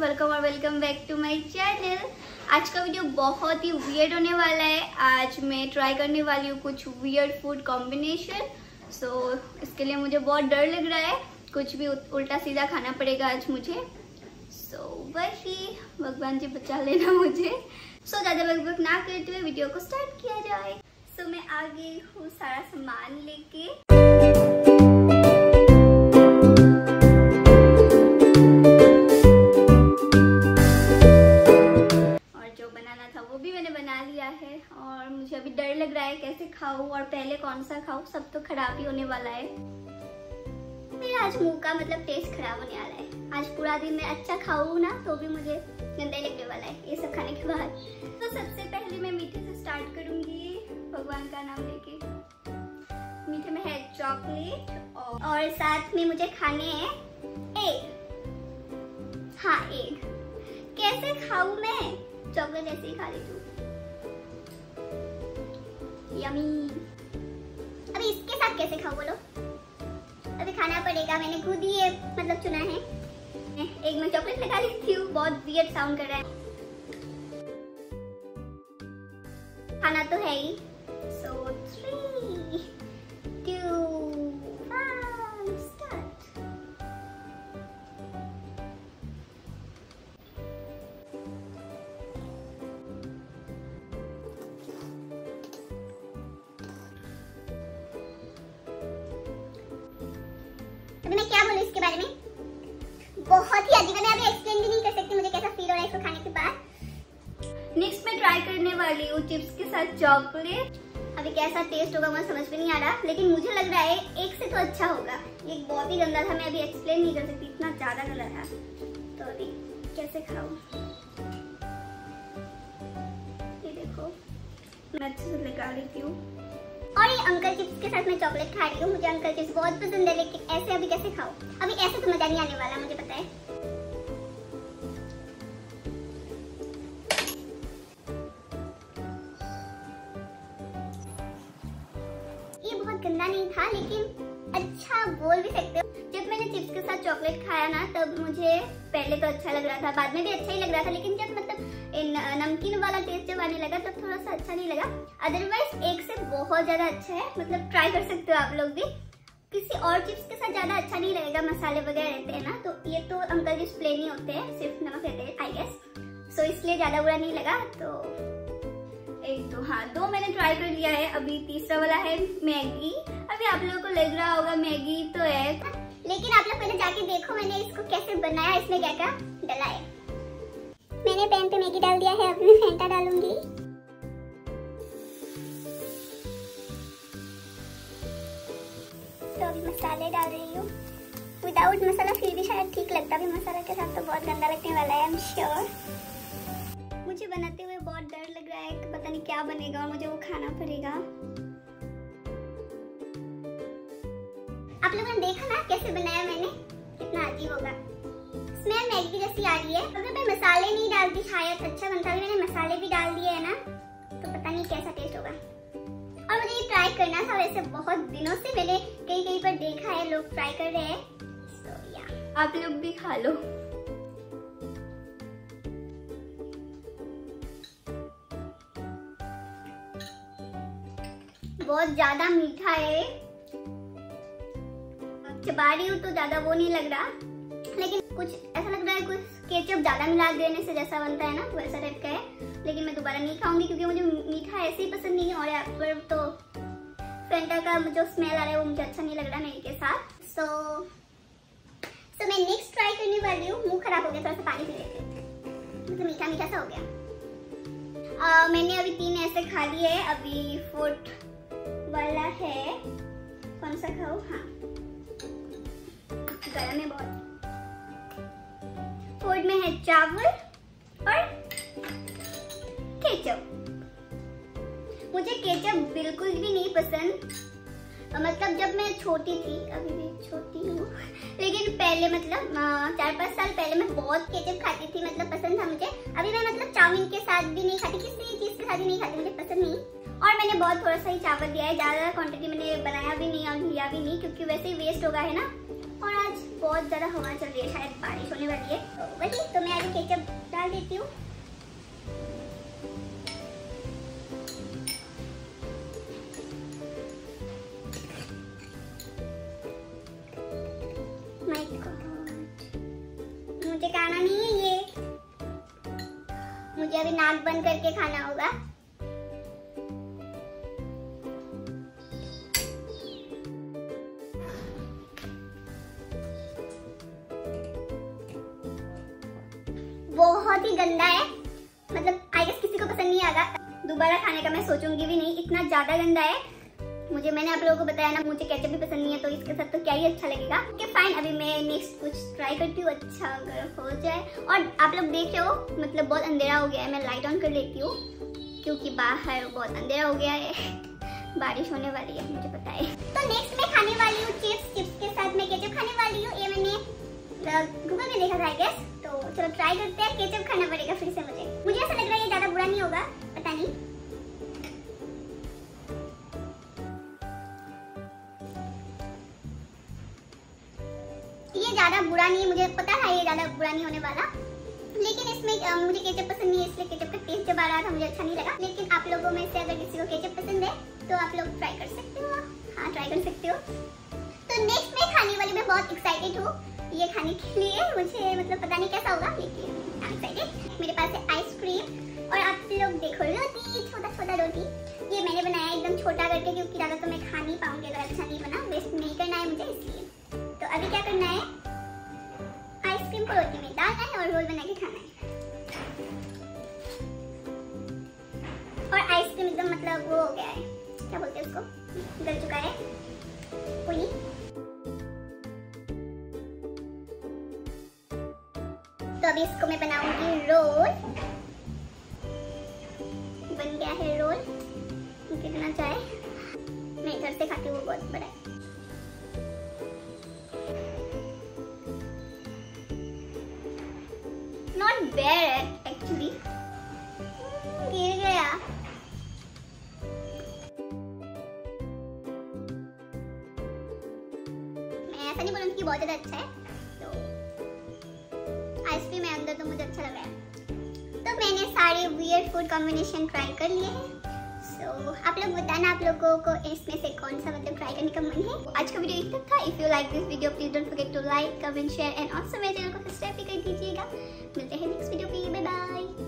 Welcome और welcome back to my channel आज का वीडियो बहुत ही वियर्ड होने वाला है. आज मैं ट्राई करने वाली हूँ कुछ वियर्ड फ़ूड कॉम्बिनेशन सो इसके लिए मुझे बहुत डर लग रहा है. कुछ भी उल्टा सीधा खाना पड़ेगा आज मुझे. सो so, वही भगवान जी बचा लेना मुझे. सो so, ज़्यादा बक बक ना करते हुए वीडियो को स्टार्ट किया जाए. सो so, मैं आ गई हूँ सारा सामान लेके. कैसे खाऊं और पहले कौन सा खाऊं सब तो खराब ही होने वाला है। मेरा आज मुँह का मतलब टेस्ट खराब होने वाला है। आज पूरा दिन मैं अच्छा खाऊं ना तो भी मुझे गंदा लगने वाला है ये सब खाने के बाद। तो सबसे पहले मैं मीठे से स्टार्ट करूँगी भगवान का नाम लेके। मीठे में है चॉकलेट और, साथ में मुझे खाने हैं एग हाँ एग कैसे खाऊं मैं? चॉकलेट ऐसे ही खा लेती हूँ। यमी अभी इसके साथ कैसे खाओ बोलो? अभी खाना पड़ेगा, मैंने खुद ही ये मतलब चुना है। एक मैं चॉकलेट लगा लेती हूँ, बहुत वियर साउंड कर रहा है। खाना तो है ही। सो थ्री टू अभी मैं क्या बोलूँ इसके बारे में? बहुत ही अजीब है मैं अभी एक्सप्लेन भी नहीं कर सकती मुझे कैसा फील हो रहा है इसको खाने के बाद। नेक्स्ट मैं ट्राई करने वाली हूँ चिप्स के साथ चॉकलेट अभी कैसा टेस्ट होगा मुझे समझ में नहीं आ रहा लेकिन मुझे लग रहा है एक से तो अच्छा होगा। ये बहुत ही गंदा था मैं अभी एक्सप्लेन नहीं कर सकती इतना ज़्यादा गंदा था। तो अभी कैसे खाऊं? ये देखो मैं अच्छे से लगा लेती हूँ। और ये अंकल चिप्स के साथ मैं चॉकलेट खा रही हूँ, मुझे अंकल चिप्स बहुत पसंद है, लेकिन ऐसे अभी कैसे खाऊं? अभी ऐसे तो मज़ा नहीं आने वाला, मुझे पता है। ये बहुत गंदा नहीं था, लेकिन अच्छा बोल भी सकते हो। जब मैंने चिप्स के साथ चॉकलेट खाया ना, तब मुझे पहले तो अच्छा लग रहा था, बाद में भी अच्छा ही लग रहा था, लेकिन जब मतलब नमकीन वाला टेस्ट जब आने लगा तब थोड़ा सा अच्छा नहीं लगा। अदरवाइज़ एक से बहुत ज़्यादा अच्छा है। मतलब ट्राई कर सकते हो आप लोग भी। किसी और चिप्स के साथ ज़्यादा अच्छा नहीं लगेगा मसाले वगैरह रहते हैं ना तो ये तो अंकल चिप्स प्लेन ही होते हैं सिर्फ़ नमक रहते हैं आई गेस सो इसलिए ज़्यादा बुरा नहीं लगा तो एक दो हाँ दो मैंने ट्राई कर लिया है। अभी तीसरा वाला है मैगी। अभी आप लोगों को लग रहा होगा मैगी तो है। लेकिन आप लोग पहले जाके देखो मैंने इसको कैसे बनाया इसमें क्या क्या डला है। मैंने पैन पे मैगी डाल दिया है, अब मैं फेंटा डालूँगी। तो अभी मसाले डाल रही हूँ। विदाउट मसाला, फिर भी शायद ठीक लगता भी। मसाला के साथ तो बहुत गंदा लगने वाला है आई एम श्योर मुझे बनाते हुए बहुत डर लग रहा है कि पता नहीं क्या बनेगा और मुझे वो खाना पड़ेगा। आप लोगों ने देखा ना कैसे बनाया मैंने? कितना अजीब होगा। स्मेल मैगी जैसी आ रही है। अगर मैं मसाले नहीं डालती शायद अच्छा बनता। भी मैंने मसाले भी डाल दिए है ना तो पता नहीं कैसा टेस्ट होगा। और मुझे ये ट्राई करना था वैसे बहुत दिनों से मैंने कहीं कहीं पर देखा है लोग ट्राई कर रहे हैं। So, yeah. आप लोग भी खा लो। बहुत ज़्यादा मीठा है। चबा रही हूँ तो ज़्यादा वो नहीं लग रहा। लेकिन कुछ ऐसा लग रहा है कुछ केचप ज़्यादा मिला देने से जैसा बनता है ना वैसा टाइप का है। लेकिन मैं दोबारा नहीं खाऊँगी क्योंकि मुझे मीठा ऐसे ही पसंद नहीं है और यहाँ पर तो फेंटा का जो स्मेल आ रहा है वो मुझे अच्छा नहीं लग रहा मैगी के साथ। सो so, सो so, मैं नेक्स्ट ट्राई करने वाली हूँ। मुँह खराब हो गया थोड़ा सा पानी पी लेते मतलब मीठा मीठा सा हो गया। आ, मैंने अभी तीन ऐसे खा लिए अभी फोर्थ वाला है। कौन सा खाओ हाँ। गर्म है बहुत। फ़ूड में है चावल और केचप मुझे केचप बिल्कुल भी नहीं पसंद। मतलब जब मैं छोटी थी, अभी भी छोटी हूँ। लेकिन पहले मतलब चार पाँच साल पहले मैं बहुत केचप खाती थी मतलब पसंद था मुझे। अभी मैं मतलब चाउमीन के साथ भी नहीं खाती, किसी चीज़ के साथ भी नहीं खाती, मुझे पसंद नहीं। और मैंने बहुत थोड़ा सा ही चावल दिया है, ज़्यादा क्वांटिटी मैंने बनाया भी नहीं और लिया भी नहीं, क्योंकि वैसे ही वेस्ट होगा है ना। और आज बहुत ज़्यादा हवा चल रही है, शायद बारिश होने वाली है। तो वही तो मैं आज केचप डाल देती हूँ। मुझे खाना नहीं है ये। मुझे अभी नाक बंद करके खाना होगा। बहुत ही गंदा है। मतलब आई गेस किसी को पसंद नहीं आगा दोबारा खाने का मैं सोचूँगी भी नहीं, इतना ज़्यादा गंदा है। मुझे, मैंने आप लोगों को बताया ना, मुझे केचप भी पसंद नहीं है तो इसके साथ तो क्या ही अच्छा लगेगा। ओके फाइन अभी मैं नेक्स्ट कुछ ट्राई करती हूँ अच्छा अगर हो जाए। और आप लोग देख रहे हो मतलब बहुत अंधेरा हो गया है, मैं लाइट ऑन कर लेती हूँ, क्योंकि बाहर बहुत अंधेरा हो गया है। बारिश होने वाली है, मुझे पता है। तो नेक्स्ट मैं खाने वाली हूँ चिप्स चिप्स के साथ मैं केचप खाने वाली हूँ। ये मैंने गूगल में देखा था गैस तो चलो ट्राई करते हैं केचप खाना पड़ेगा फिर से मुझे। मुझे ऐसा लग रहा है ये ज़्यादा बुरा नहीं होगा, पता नहीं। ये ज़्यादा बुरा नहीं, मुझे पता था ये ज़्यादा बुरा नहीं होने वाला। लेकिन इसमें मुझे केचप पसंद नहीं है, इसलिए केचप का टेस्ट जब आ रहा था, मुझे अच्छा नहीं लगा। लेकिन आप लोगों में से अगर किसी को केचप पसंद है तो आप लोग ट्राई कर सकते हो। हाँ ट्राई कर सकते हो। तो नेक्स्ट मैं खाने वाली, मैं बहुत एक्साइटेड हूँ। ये खाने के लिए मुझे मतलब पता नहीं कैसा होगा, लेकिन मेरे पास है आइसक्रीम और आप लोग देखो, रोटी, छोटा छोटा रोटी। ये मैंने बनाया एकदम छोटा करके, क्योंकि ज़्यादा तो मैं खा नहीं पाऊँगी अगर अच्छा नहीं बना। वेस्ट नहीं करना है मुझे, इसलिए। तो अभी क्या करना है? आइसक्रीम को रोटी में डालना है और रोल बना के खाना है। और आइसक्रीम एकदम मतलब वो हो गया है। क्या बोलते हैं उसको? गल चुका है। पूरी अभी इसको मैं बनाऊँगी रोल। बन गया है रोल। कितना चाहे मैं इधर से खाती हूँ बहुत बड़ा है। Not bad, actually. गिर गया। मैं ऐसा नहीं बोलूँगी कि बहुत ज़्यादा अच्छा है। सारे वियर्ड फ़ूड कॉम्बिनेशन ट्राई कर लिए हैं। सो so, आप लोग बताना आप लोगों को इसमें से कौन सा मतलब ट्राई करने का मन है। आज का वीडियो इतना था। If you like this video please don't forget to like comment share and also मेरे चैनल को सब्सक्राइब भी कर दीजिएगा। मिलते हैं नेक्स्ट वीडियो पे बाय बाय